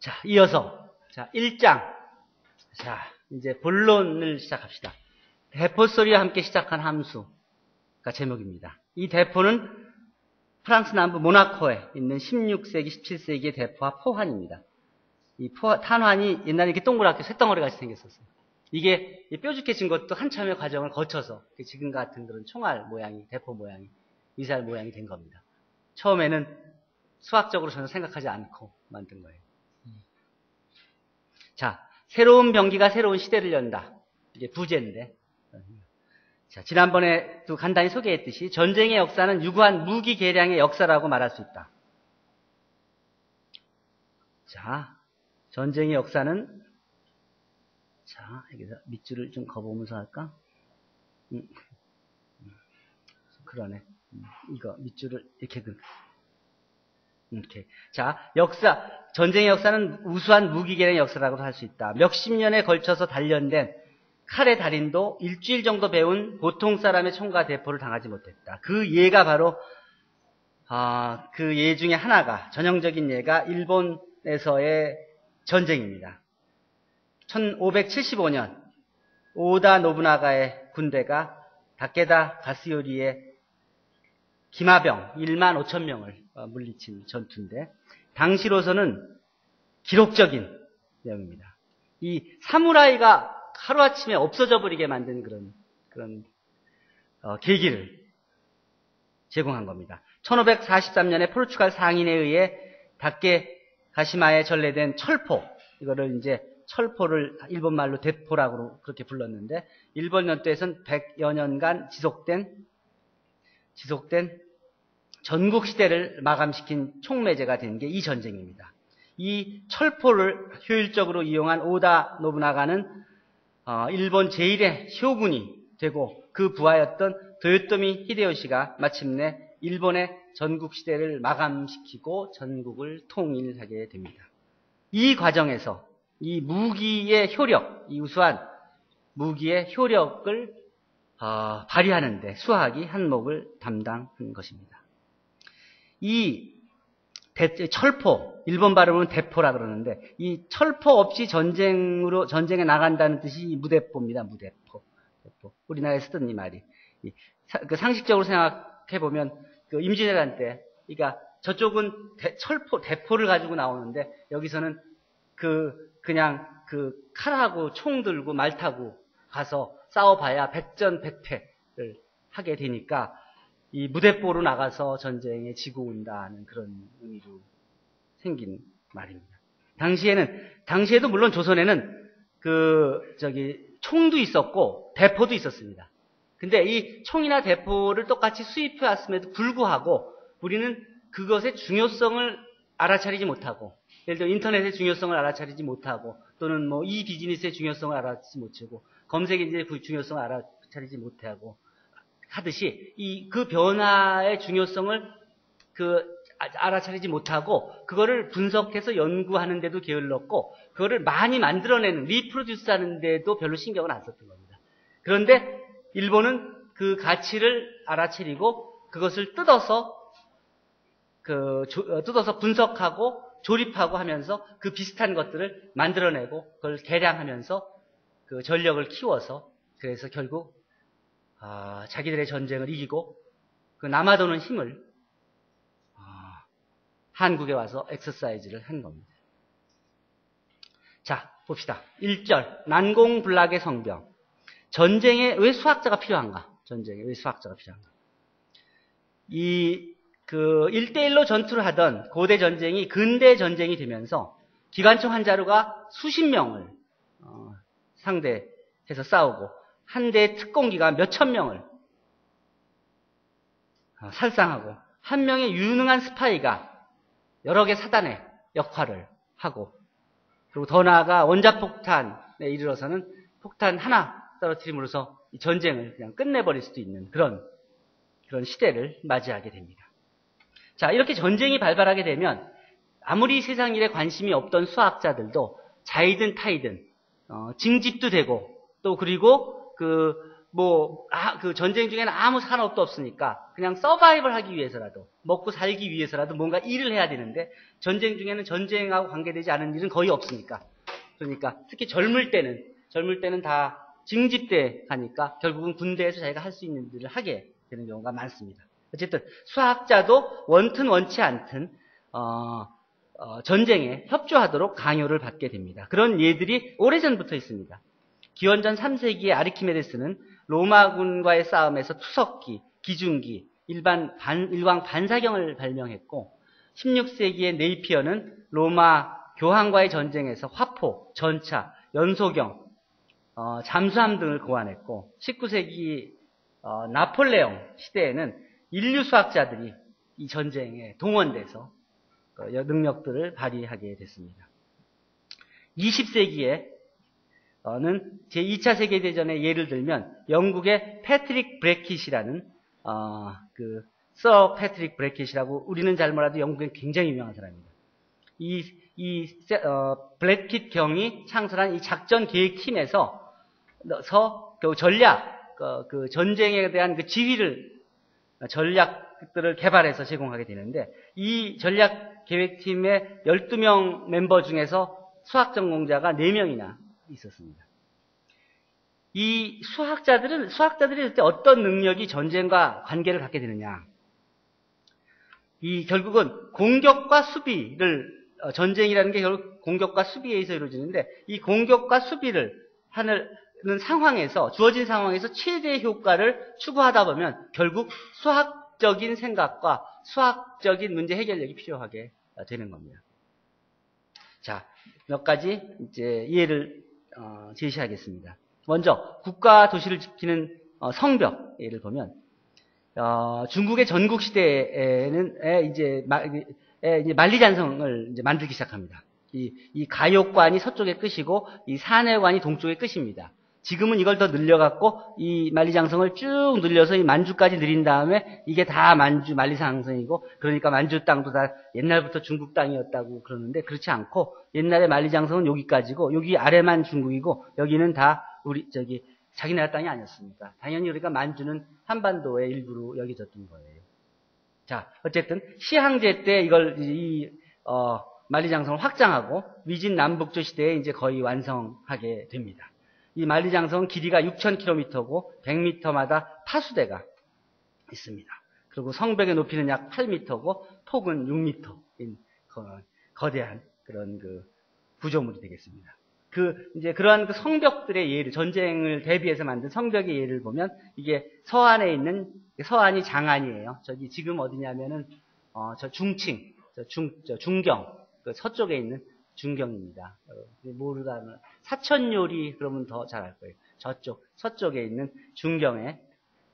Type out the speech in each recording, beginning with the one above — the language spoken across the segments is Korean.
자, 이어서 자, 1장. 자, 이제 본론을 시작합시다. 대포 소리와 함께 시작한 함수가 제목입니다. 이 대포는 프랑스 남부 모나코에 있는 16세기, 17세기의 대포와 포환입니다. 이 포, 탄환이 옛날에 이렇게 동그랗게 쇳덩어리 같이 생겼었어요. 이게 뾰족해진 것도 한참의 과정을 거쳐서 지금 같은 그런 총알 모양이, 대포 모양이, 미사일 모양이 된 겁니다. 처음에는 수학적으로 전혀 생각하지 않고 만든 거예요. 자, 새로운 병기가 새로운 시대를 연다. 이게 부제인데. 자, 지난번에도 간단히 소개했듯이 전쟁의 역사는 유구한 무기 개량의 역사라고 말할 수 있다. 자, 전쟁의 역사는 자, 여기서 밑줄을 좀 거보면서 할까? 음, 음, 그러네. 음, 이거 밑줄을 이렇게 그 이렇게. 자, 역사, 전쟁의 역사는 우수한 무기계의 역사라고도 할 수 있다. 몇십 년에 걸쳐서 단련된 칼의 달인도 일주일 정도 배운 보통 사람의 총과 대포를 당하지 못했다. 그 예가 바로 아, 그 예 중에 하나가 전형적인 예가 일본에서의 전쟁입니다. 1575년 오다 노부나가의 군대가 다케다 가스요리의 기마병 1만 5천 명을 어, 물리친 전투인데 당시로서는 기록적인 내용입니다. 이 사무라이가 하루아침에 없어져 버리게 만든 그런 그런 어, 계기를 제공한 겁니다. 1543년에 포르투갈 상인에 의해 다케 가시마에 전래된 철포 이거를 이제 철포를 일본 말로 대포라고 그렇게 불렀는데 일본 연도에선 100여 년간 지속된 지속된 전국 시대를 마감시킨 총매제가 된 게 이 전쟁입니다. 이 철포를 효율적으로 이용한 오다 노부나가는 어, 일본 제1의 쇼군이 되고 그 부하였던 도요토미 히데요시가 마침내 일본의 전국 시대를 마감시키고 전국을 통일하게 됩니다. 이 과정에서 이 무기의 효력, 이 우수한 무기의 효력을 어, 발휘하는데 수학이 한몫을 담당한 것입니다. 이 대, 철포, 일본 발음은 대포라 그러는데 이 철포 없이 전쟁으로 전쟁에 나간다는 뜻이 무대포입니다. 무대포. 대포. 우리나라에 쓰던 이 말이. 이, 사, 그 상식적으로 생각해 보면 그 임진왜란 때, 그러니까 저쪽은 대, 철포 대포를 가지고 나오는데 여기서는 그 그냥 그 칼하고 총 들고 말 타고 가서 싸워봐야 백전백패를 하게 되니까 이 무대포로 나가서 전쟁에 지고 온다는 그런 의미로 생긴 말입니다. 당시에는 당시에도 물론 조선에는 그 저기 총도 있었고 대포도 있었습니다. 근데 이 총이나 대포를 똑같이 수입해 왔음에도 불구하고 우리는 그것의 중요성을 알아차리지 못하고 예를 들어 인터넷의 중요성을 알아차리지 못하고 또는 뭐 이 비즈니스의 중요성을 알아차리지 못하고 검색 인재의 그 중요성을 알아차리지 못하고 하듯이 이 그 변화의 중요성을 그 알아차리지 못하고 그거를 분석해서 연구하는 데도 게을렀고 그거를 많이 만들어내는 리프로듀스 하는 데도 별로 신경을 안 썼던 겁니다. 그런데 일본은 그 가치를 알아차리고 그것을 뜯어서 그 어, 뜯어서 분석하고 조립하고 하면서 그 비슷한 것들을 만들어내고 그걸 개량하면서 그 전력을 키워서 그래서 결국 아, 자기들의 전쟁을 이기고 그 남아도는 힘을 아, 한국에 와서 엑서사이즈를 한 겁니다. 자, 봅시다. 1절 난공불락의 성병 전쟁에 왜 수학자가 필요한가? 전쟁에 왜 수학자가 필요한가? 이, 그, 1대1로 전투를 하던 고대 전쟁이 근대 전쟁이 되면서 기관총 한 자루가 수십 명을 어, 상대해서 싸우고 한 대의 특공기가 몇천 명을 어, 살상하고 한 명의 유능한 스파이가 여러 개 사단의 역할을 하고 그리고 더 나아가 원자폭탄에 이르러서는 폭탄 하나 떨어뜨림으로써 전쟁을 그냥 끝내버릴 수도 있는 그런 그런 시대를 맞이하게 됩니다. 자 이렇게 전쟁이 발발하게 되면 아무리 세상 일에 관심이 없던 수학자들도 자이든 타이든 어, 징집도 되고 또 그리고 그 뭐, 아, 그 전쟁 중에는 아무 산업도 없으니까 그냥 서바이벌 하기 위해서라도, 먹고 살기 위해서라도 뭔가 일을 해야 되는데 전쟁 중에는 전쟁하고 관계되지 않은 일은 거의 없으니까. 그러니까 특히 젊을 때는, 젊을 때는 다 징집대 하니까 결국은 군대에서 자기가 할 수 있는 일을 하게 되는 경우가 많습니다. 어쨌든 수학자도 원튼 원치 않든 어, 어, 전쟁에 협조하도록 강요를 받게 됩니다. 그런 예들이 오래전부터 있습니다. 기원전 3세기의 아르키메데스는 로마군과의 싸움에서 투석기, 기중기, 일반 반, 일광 반사경을 발명했고 16세기의 네이피어는 로마 교황과의 전쟁에서 화포, 전차, 연소경, 어, 잠수함 등을 고안했고 19세기 어, 나폴레옹 시대에는 인류 수학자들이 이 전쟁에 동원돼서 그 능력들을 발휘하게 됐습니다. 20세기에 는 제2차 세계대전의 예를 들면 영국의 패트릭 브레킷이라는 어, 그서 패트릭 브레킷이라고 우리는 잘 몰라도 영국엔 굉장히 유명한 사람입니다. 이, 이 어, 브레킷 경이 창설한 이 작전 계획팀에서 서, 그 전략, 그, 그 전쟁에 대한 그 지휘를 전략들을 개발해서 제공하게 되는데 이 전략 계획팀의 12명 멤버 중에서 수학 전공자가 4명이나 있었습니다. 이 수학자들은 수학자들이 어떤 능력이 전쟁과 관계를 갖게 되느냐? 이 결국은 공격과 수비를 어, 전쟁이라는 게 결국 공격과 수비에 의해서 이루어지는데 이 공격과 수비를 하는 상황에서 주어진 상황에서 최대 효과를 추구하다 보면 결국 수학적인 생각과 수학적인 문제 해결력이 필요하게 되는 겁니다. 자, 몇 가지 이제 예를 어, 제시하겠습니다. 먼저 국가 도시를 지키는 어, 성벽 예를 보면 어, 중국의 전국 시대에는 에 이제, 마, 에 이제 만리장성을 이제 만들기 시작합니다. 이, 이 가욕관이 서쪽의 끝이고 이 산해관이 동쪽의 끝입니다. 지금은 이걸 더 늘려갖고 이 만리장성을 쭉 늘려서 이 만주까지 늘린 다음에 이게 다 만주 만리장성이고 그러니까 만주 땅도 다 옛날부터 중국 땅이었다고 그러는데 그렇지 않고 옛날에 만리장성은 여기까지고 여기 아래만 중국이고 여기는 다 우리 저기 자기 나라 땅이 아니었습니까? 당연히 우리가 만주는 한반도의 일부로 여기졌던 거예요. 자 어쨌든 시항제 때 이걸 이 어, 만리장성을 확장하고 위진 남북조 시대에 이제 거의 완성하게 됩니다. 이 만리장성은 길이가 6,000km고 100m마다 파수대가 있습니다. 그리고 성벽의 높이는 약 8m고 폭은 6m인 거대한 그런 그 구조물이 되겠습니다. 그 이제 그러한 그 성벽들의 예를 전쟁을 대비해서 만든 성벽의 예를 보면 이게 서안에 있는 서안이 장안이에요. 저기 지금 어디냐면은 어, 저 중칭, 저 중, 저 중경, 그 서쪽에 있는 중경입니다. 어, 모르다면 사천 요리 그러면 더 잘 알 거예요. 저쪽 서쪽에 있는 중경에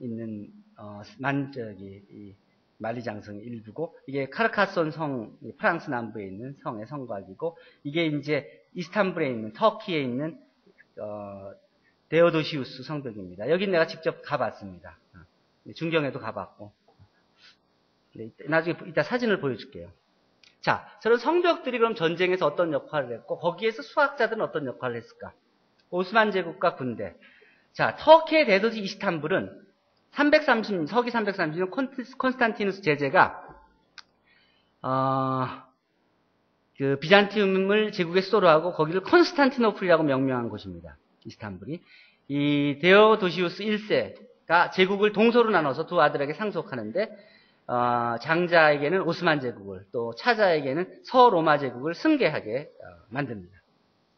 있는 어, 만 저기 만리장성의 일부고 이게 카르카손 성 프랑스 남부에 있는 성의 성곽이고 이게 이제 이스탄불에 있는 터키에 있는 어, 데오도시우스 성벽입니다. 여기 내가 직접 가봤습니다. 어, 중경에도 가봤고 네, 나중에 이따 사진을 보여줄게요. 자, 저런 성벽들이 그럼 전쟁에서 어떤 역할을 했고 거기에서 수학자들은 어떤 역할을 했을까? 오스만 제국과 군대. 자, 터키의 대도시 이스탄불은 330, 서기 330년 콘스탄티누스 제제가 어, 그 비잔티움을 제국의 수도로 하고 거기를 콘스탄티노플이라고 명명한 곳입니다. 이스탄불이. 이 데오도시우스 1세가 제국을 동서로 나눠서 두 아들에게 상속하는데 어, 장자에게는 오스만 제국을 또 차자에게는 서로마 제국을 승계하게 어, 만듭니다.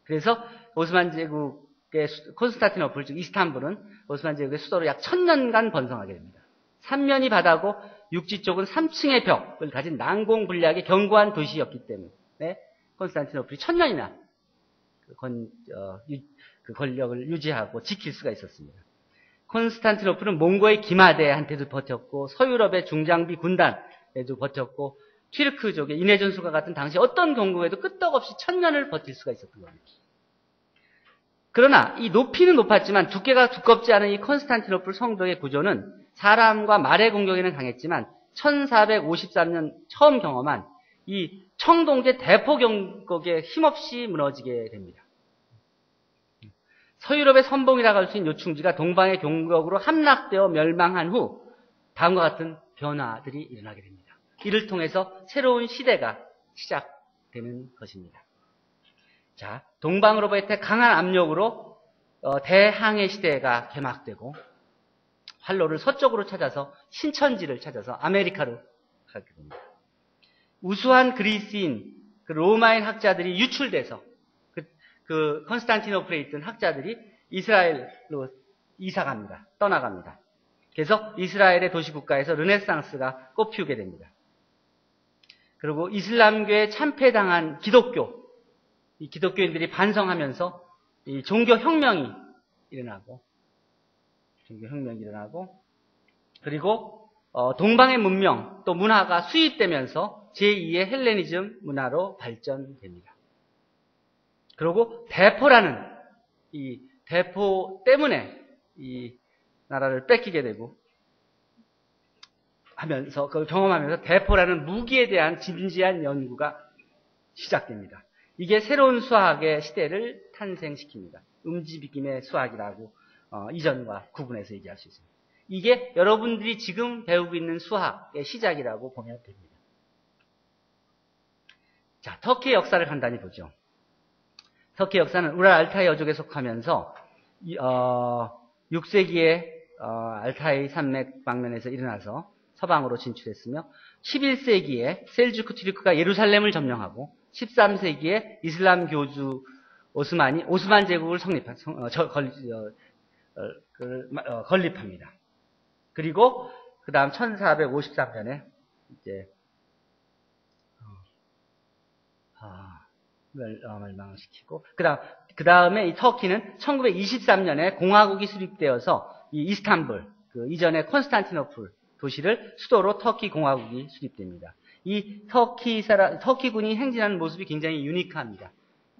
그래서 오스만 제국의 콘스탄티노플 즉 이스탄불은 오스만 제국의 수도로 약 천년간 번성하게 됩니다. 삼면이 바다고 육지 쪽은 3층의 벽을 가진 난공불락의 견고한 도시였기 때문에 콘스탄티노플이 천년이나 그, 건, 어, 유, 그 권력을 유지하고 지킬 수가 있었습니다. 콘스탄티노플은 몽고의 기마대한테도 버텼고 서유럽의 중장비 군단에도 버텼고 튀르크족의 인해전술과 같은 당시 어떤 경우에도 끄떡없이 천년을 버틸 수가 있었던 겁니다. 그러나 이 높이는 높았지만 두께가 두껍지 않은 이 콘스탄티노플 성벽의 구조는 사람과 말의 공격에는 강했지만 1453년 처음 경험한 이 청동제 대포 경곡에 힘없이 무너지게 됩니다. 서유럽의 선봉이라고 할 수 있는 요충지가 동방의 공격으로 함락되어 멸망한 후 다음과 같은 변화들이 일어나게 됩니다. 이를 통해서 새로운 시대가 시작되는 것입니다. 자, 동방으로부터 강한 압력으로 어, 대항해 시대가 개막되고 활로를 서쪽으로 찾아서 신천지를 찾아서 아메리카로 가게 됩니다. 우수한 그리스인, 그 로마인 학자들이 유출돼서 그, 그 컨스탄티노플에 있던 학자들이 이탈리아로 이사갑니다. 떠나갑니다. 그래서 이탈리아의 도시국가에서 르네상스가 꽃피우게 됩니다. 그리고 이슬람교에 참패당한 기독교, 이 기독교인들이 반성하면서 이 종교혁명이 일어나고, 종교혁명이 일어나고, 그리고 어, 동방의 문명 또 문화가 수입되면서 제2의 헬레니즘 문화로 발전됩니다. 그리고 대포라는 이 대포 때문에 이 나라를 뺏기게 되고 하면서 그걸 경험하면서 대포라는 무기에 대한 진지한 연구가 시작됩니다. 이게 새로운 수학의 시대를 탄생시킵니다. 음지비김의 수학이라고 어, 이전과 구분해서 얘기할 수 있습니다. 이게 여러분들이 지금 배우고 있는 수학의 시작이라고 보면 됩니다. 자, 터키의 역사를 간단히 보죠. 터키 역사는 우랄 알타이 여족에 속하면서 어, 6세기에 어, 알타이 산맥 방면에서 일어나서 서방으로 진출했으며 11세기에 셀주크 투르크가 예루살렘을 점령하고 13세기에 이슬람 교주 오스만이 오스만 제국을 성립한 어, 저, 걸, 어, 그, 어, 건립합니다. 그리고 그 다음 1453년에 이제 어, 아, 멸망을 시키고 그다음 그 다음에 이 터키는 1923년에 공화국이 수립되어서 이 이스탄불 그 이전에 콘스탄티노플 도시를 수도로 터키 공화국이 수립됩니다. 이 터키 사람 터키군이 행진하는 모습이 굉장히 유니크합니다.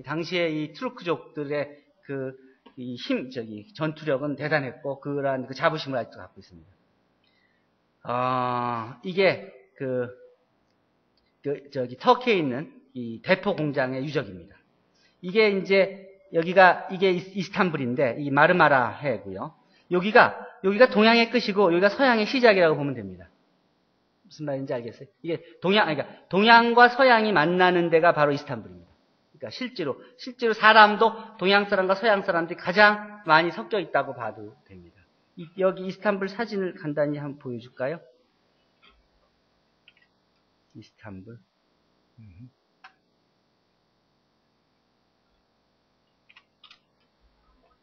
당시에 이 투르크족들의 그 힘, 저기 전투력은 대단했고 그러한 그 자부심을 아직도 갖고 있습니다. 아, 이게 그, 그, 저기 터키에 있는 이 대포 공장의 유적입니다. 이게 이제 여기가 이게 이스탄불인데 이 마르마라 해고요. 여기가 여기가 동양의 끝이고 여기가 서양의 시작이라고 보면 됩니다. 무슨 말인지 알겠어요? 이게 동양 그러니까 동양과 서양이 만나는 데가 바로 이스탄불입니다. 그러니까 실제로 실제로 사람도 동양 사람과 서양 사람들이 가장 많이 섞여 있다고 봐도 됩니다. 여기 이스탄불 사진을 간단히 한번 보여줄까요? 이스탄불.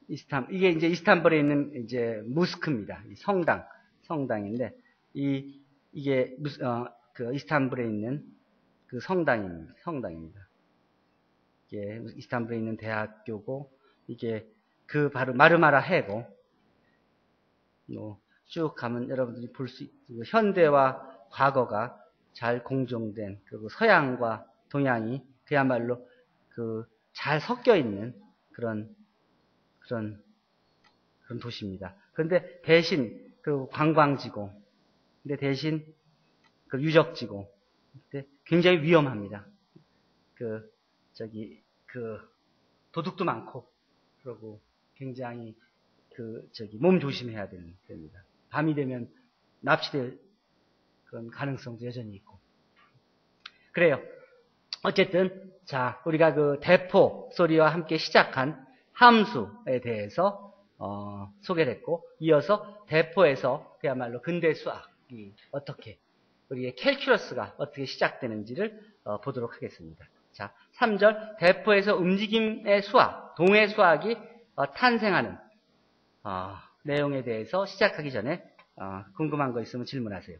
이스탄 이게 이제 이스탄불에 있는 이제 무스크입니다. 성당 성당인데 이 이게 무스, 어, 그 이스탄불에 있는 그 성당입니다. 성당입니다. 이게 이스탄불에 있는 대학교고 이게 그 바로 마르마라 해고 뭐 쭉 가면 여러분들이 볼 수 있고 현대와 과거가 잘 공존된 그리고 서양과 동양이 그야말로 그 잘 섞여 있는 그런 그런 그런 도시입니다. 그런데 대신 그 관광지고, 근데 대신 그 유적지고, 근데 굉장히 위험합니다. 그 저기 그 도둑도 많고, 그리고 굉장히 그 저기 몸 조심해야 됩니다. 밤이 되면 납치될 그런 가능성도 여전히 있고. 그래요. 어쨌든 자 우리가 그 대포 소리와 함께 시작한 함수에 대해서 어, 소개됐고 이어서 대포에서 그야말로 근대 수학이 어떻게 우리의 캘큘러스가 어떻게 시작되는지를 어, 보도록 하겠습니다. 자, 3절 대포에서 움직임의 수학, 동의 수학이 어, 탄생하는 어, 내용에 대해서 시작하기 전에 어, 궁금한 거 있으면 질문하세요.